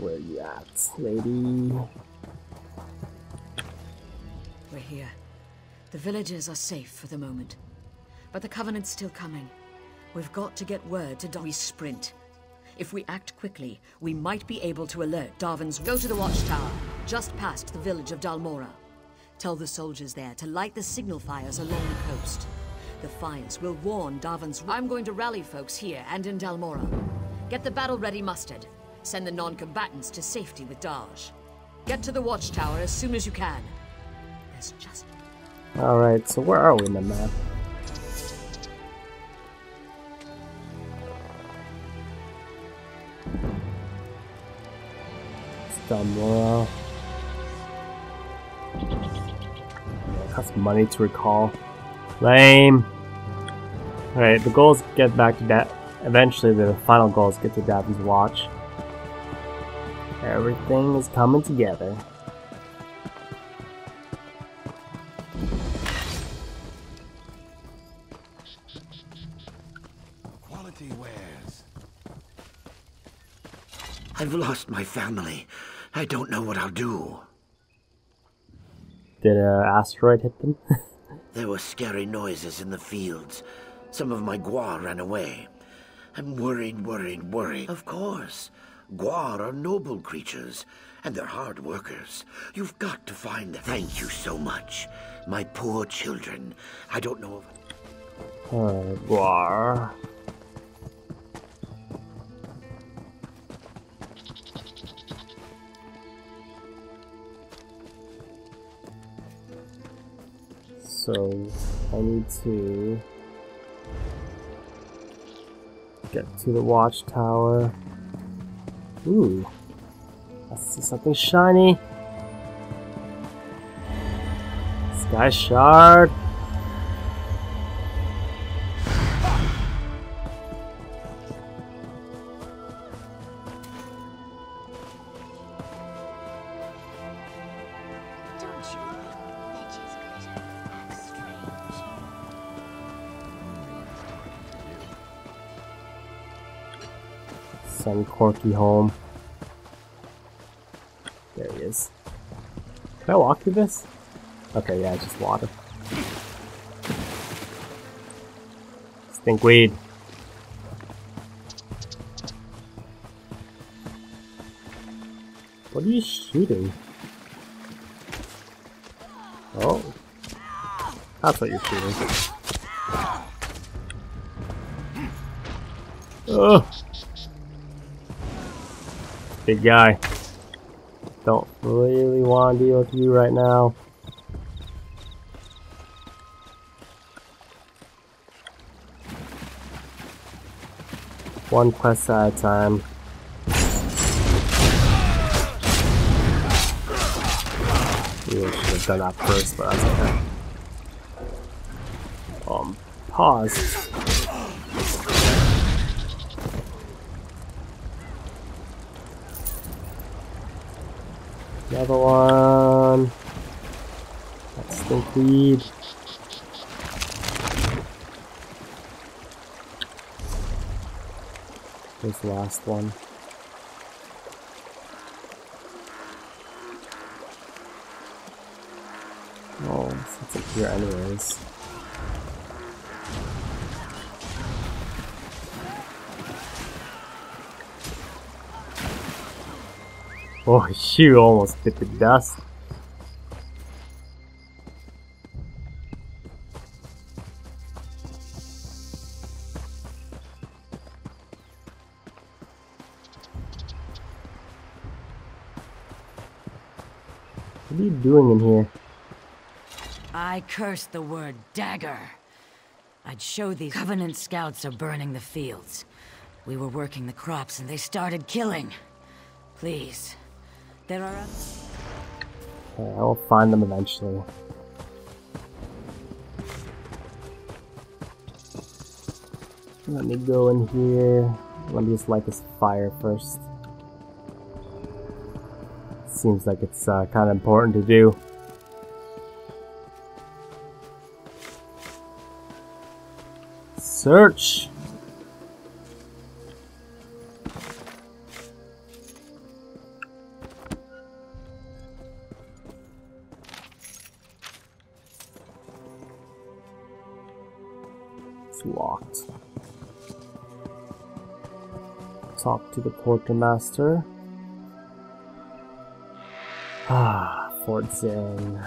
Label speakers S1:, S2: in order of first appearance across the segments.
S1: Where you at, lady?
S2: We're here. The villagers are safe for the moment. But the Covenant's still coming. We've got to get word to We sprint. If we act quickly, we might be able to alert Davon's... Go to the watchtower, just past the village of Dhalmora. Tell the soldiers there to light the signal fires along the coast. The fires will warn Davon's... I'm going to rally folks here and in Dhalmora. Get the battle-ready mustered. Send the non-combatants to safety with Daj. Get to the watchtower as soon as you can. There's just...
S1: Alright, so where are we in the map? Dhalmora. Costs money to recall. Lame. Alright, the goal is get back to that. Eventually, the final goal is get to Davi's watch. Everything is coming together.
S3: Quality wares.
S4: I've lost my family. I don't know what I'll do.
S1: Did an asteroid hit them?
S4: There were scary noises in the fields. Some of my Guar ran away. I'm worried, worried, worried. Of course. Guar are noble creatures, and they're hard workers. You've got to find them. Thank you so much. My poor children. I don't know if...
S1: uh, Guar. So, I need to get to the watchtower. Ooh, I see something shiny. Skyshard.
S5: Don't you
S1: Send Corky home. There he is. Can I walk through this? Okay, yeah, just water. Stinkweed. What are you shooting? Oh. That's what you're shooting. Ugh. Big guy. Don't really want to deal with you right now. One quest at a time. Really should have done that first, but that's okay. Um, pause. Another one. That's stinkweed. Here's the last one. Oh, it's up here anyways. Oh, you almost bit the dust. What are you doing in here?
S2: I curse the word dagger. I'd show these Covenant scouts are burning the fields. We were working the crops and they started killing. Please. There are.
S1: Okay, I will find them eventually. Let me go in here. Let me just light this fire first. Seems like it's uh, kind of important to do. Search! To the quartermaster. Ah, Fort Zin.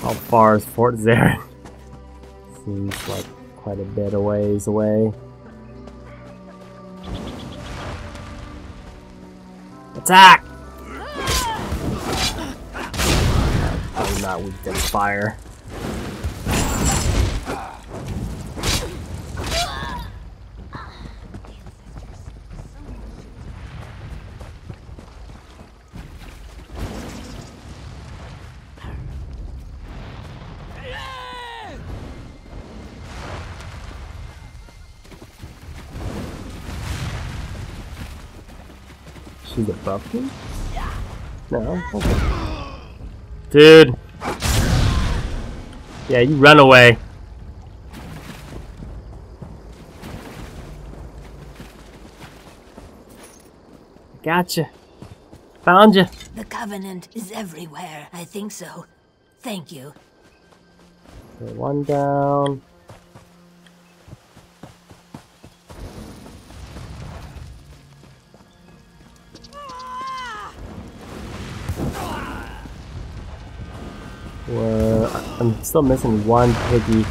S1: How far is Fort Zeren? Seems like quite a bit of ways away. Attack! Probably not weak to fire. She's above me? No? Okay. Dude! Yeah, you run away. Gotcha. Found you.
S6: The Covenant is everywhere. I think so. Thank you.
S1: Okay, one down. I'm still missing one piggy.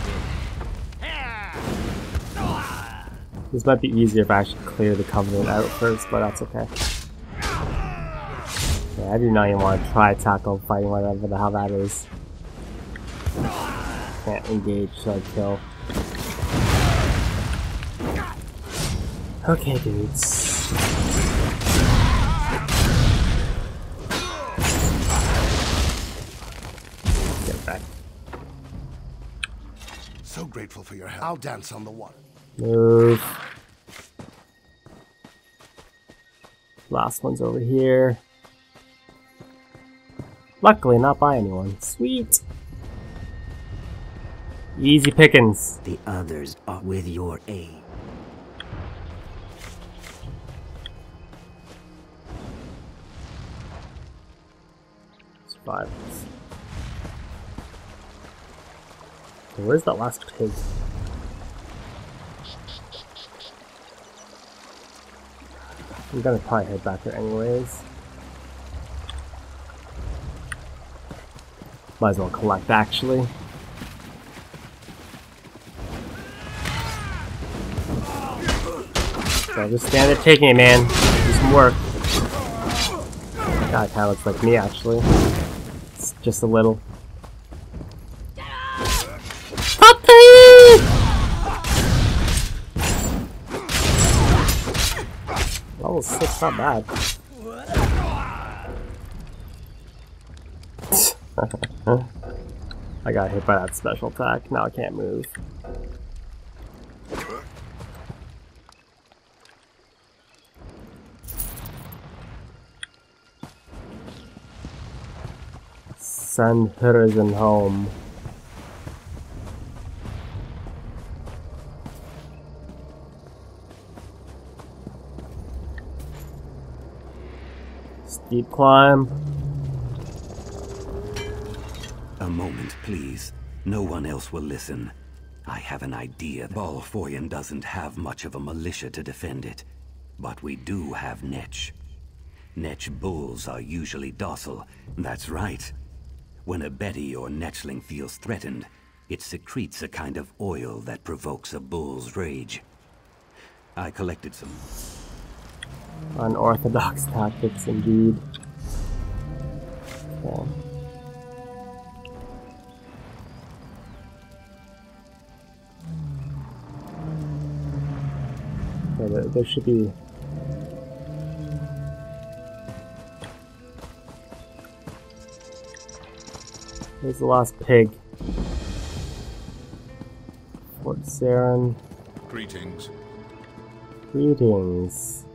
S1: This might be easier if I actually clear the covenant out first, but that's okay. Yeah, I do not even want to try tackle fighting whatever the hell that is. Can't engage, so I kill. Okay, dudes.
S3: Grateful for your help. I'll dance on the water.
S1: Move. Last one's over here. Luckily, not by anyone. Sweet. Easy pickings.
S7: The others are with your aid.
S1: Survivors. Where's that last pig? I'm gonna probably head back there anyways. Might as well collect actually. So just stand there taking it, man. Do some work. God, kinda looks like me actually. It's just a little. Level 6, not bad. I got hit by that special attack, now I can't move. Send Horizon home. Steep climb.
S7: A moment, please. No one else will listen. I have an idea. Bal Foyen doesn't have much of a militia to defend it. But we do have Netch. Netch bulls are usually docile. That's right. When a Betty or Netchling feels threatened, it secretes a kind of oil that provokes a bull's rage. I collected some
S1: Unorthodox tactics indeed. Okay. Okay, there, there should be. There's the last pig? Fort Zeren.
S3: Greetings.
S1: Greetings.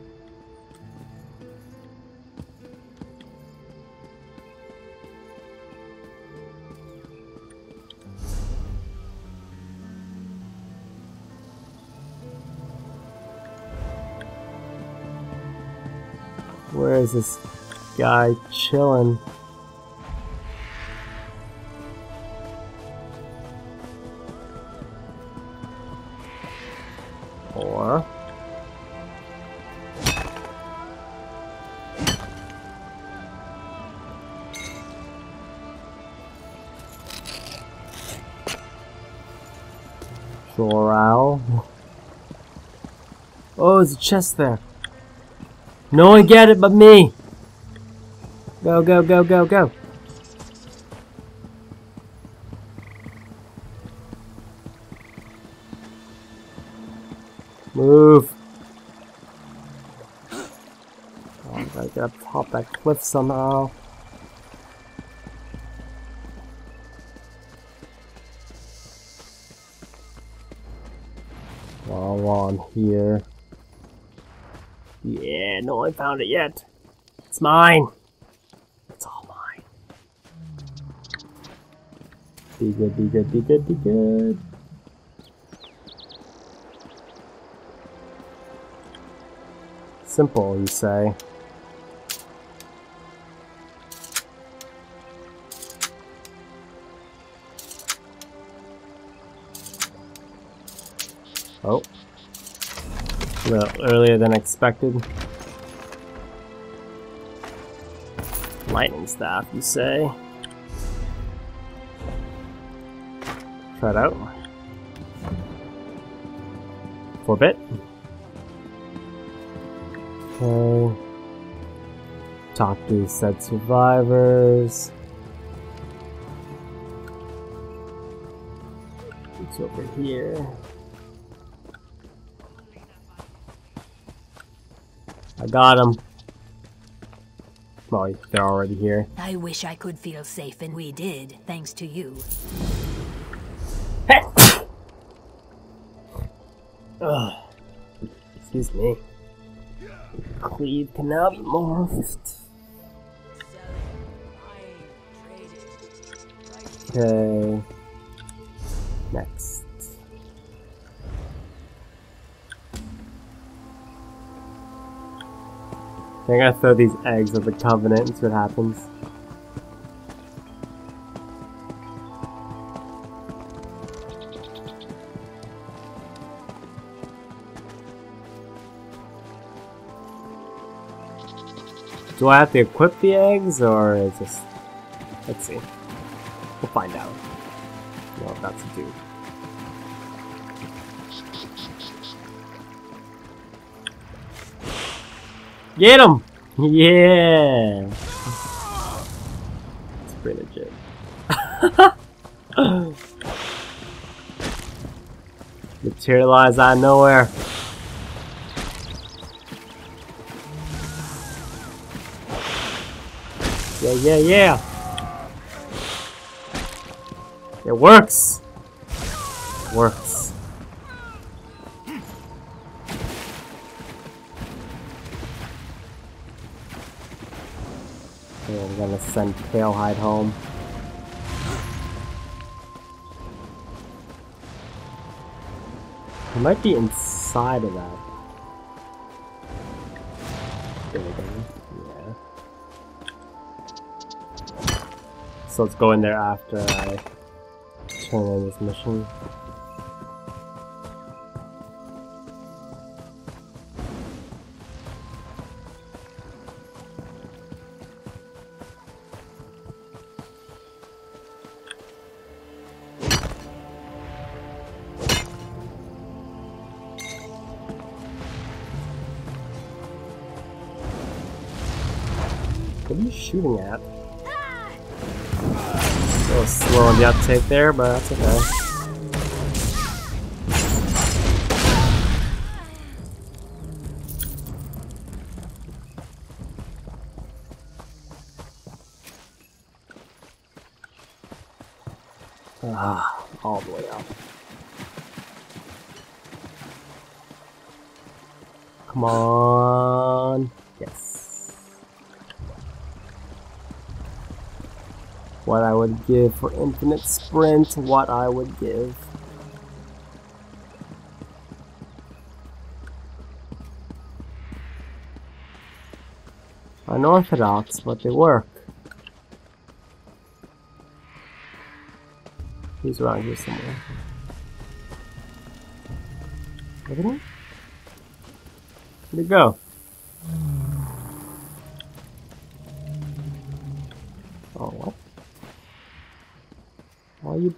S1: Where is this guy chilling? Or... Floral. Oh, there's a chest there. No one get it but me. Go, go, go, go, go. Move. Oh, I gotta top that cliff somehow. Yeah, found it yet. It's mine. It's all mine. Be good, be good, be good, be good. Simple, you say. Oh. A little earlier than expected. Lightning staff, you say? Try it out. For a bit. Okay. Talk to said survivors. It's over here. I got him. Well, they're already here.
S6: I wish I could feel safe, and we did, thanks to you.
S1: Ugh. Excuse me. Cleave can now be morphed. Okay. Next. I gotta throw these eggs at the Covenant and see what happens. Do I have to equip the eggs, or is this... Let's see. We'll find out. No, that's a dude. Get him! Yeah! It's pretty legit. Materialize out of nowhere. Yeah, yeah, yeah! It works! Works. Send Palehide home. It might be inside of that. Yeah. So let's go in there after I turn in this mission. What are you shooting at? A little slow on the uptake there, but that's okay. Ah, all the way up. Come on. What I would give for infinite sprint, what I would give. Unorthodox, but they work. He's around here somewhere. Isn't he? Where'd it go?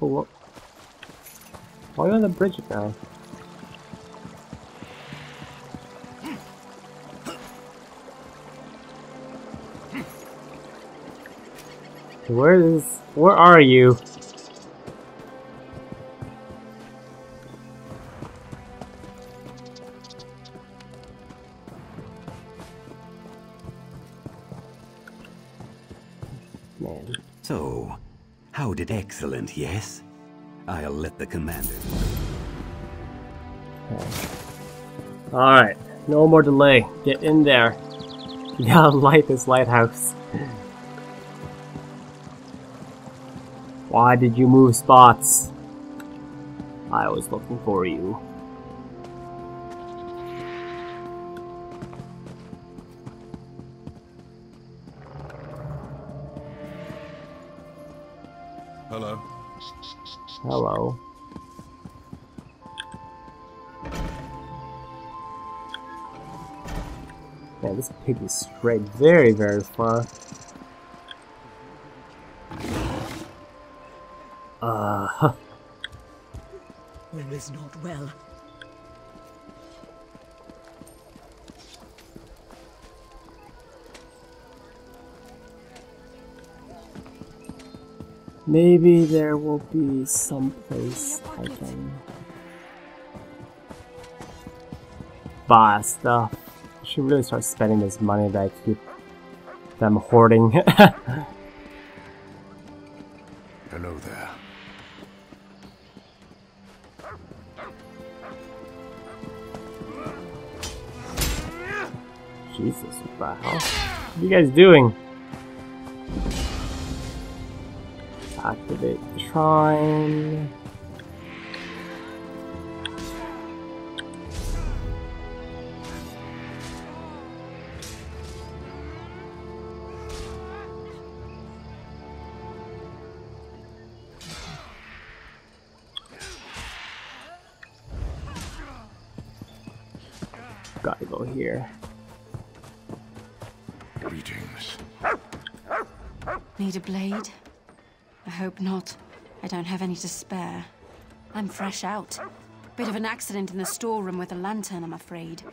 S1: You below? Why are you on the bridge now? Where is... Where are you?
S7: Excellent, yes? I'll let the commander.
S1: Alright, no more delay. Get in there. Gotta light this lighthouse. Why did you move spots? I was looking for you.
S3: Hello.
S1: Man, this pig is strayed very, very far. Uh, huh.
S2: All is not well.
S1: Maybe there will be some place I can buy stuff. I should really start spending this money that I keep them hoarding.
S3: Hello there.
S1: Jesus, what the hell? What are you guys doing? Activate the shrine. Gotta go here.
S3: Greetings.
S8: Need a blade? I hope not. I don't have any to spare. I'm fresh out. Bit of an accident in the storeroom with a lantern, I'm afraid.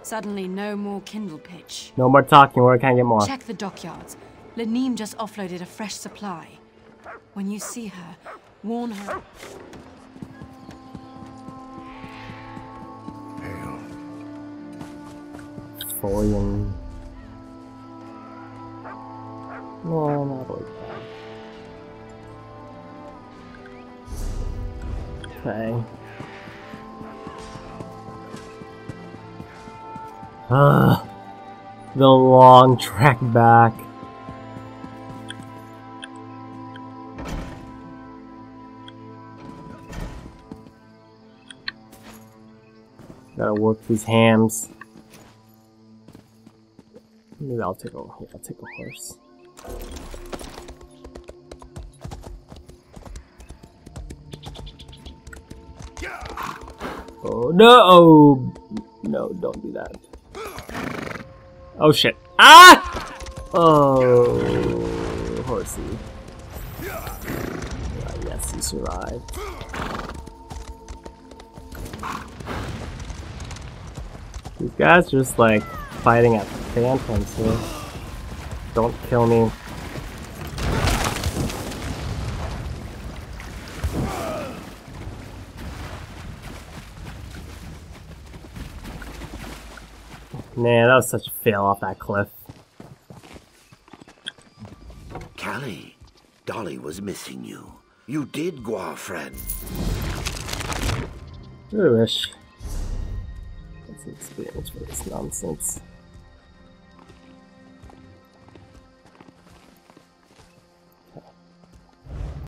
S8: Suddenly, no more kindlepitch.
S1: No more talking, or I can't get more?
S8: Check the dockyards. Lanim just offloaded a fresh supply. When you see her, warn her.
S1: Folian. No, not Okay. Ah, the long trek back. Gotta work these hams. Maybe I'll take I'll take a horse. Oh no! Oh, no, don't do that. Oh shit! Ah! Oh, horsey. Yeah, yes, you survived. These guys are just like fighting at phantoms here. Don't kill me. Man, that was such a fail off that cliff.
S4: Callie, Dolly was missing you. You did, Gua friend.
S1: Really wish. That's an experience for this nonsense.